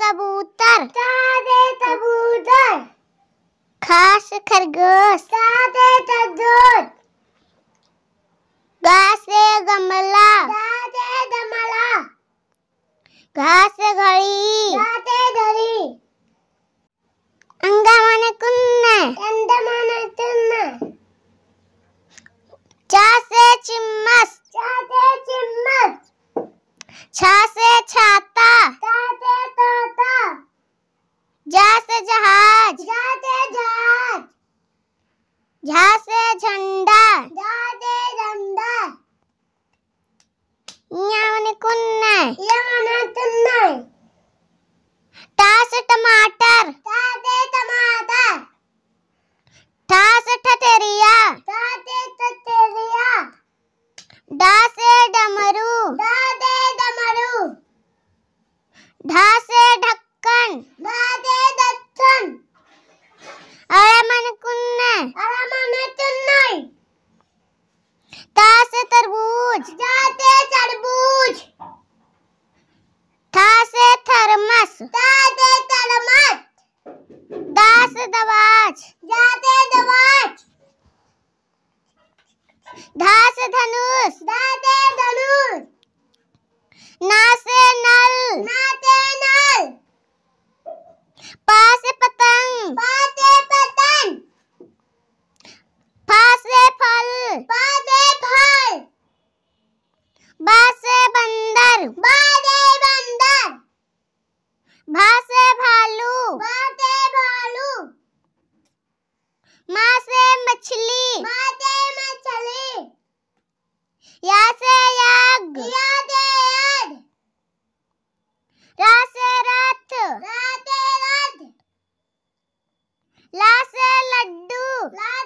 कबूतर। तारे कबूतर। खास खरगोश। तारे तरबूज घास से गमला। तारे गमला। घास से घड़ी। तारे घड़ी। अंगा माने कुन्ने। अंडमान तुन्न चा से चिम्मस तारे चिम्मच। छा से छाता या माने कुन्ने यमन तुन्न टा ता से तरबूज। जाते तरबूज। था से थर्मस। ताते थर्मस दा से दवाज। जाते दवाज। धा से धनुष। दाते धनुष। भासे भालू। भा भालू। माँ से मछली। माँ से मछली। या से याग। या से याद रा से रथ रा से रथ ला से लड्डू। ला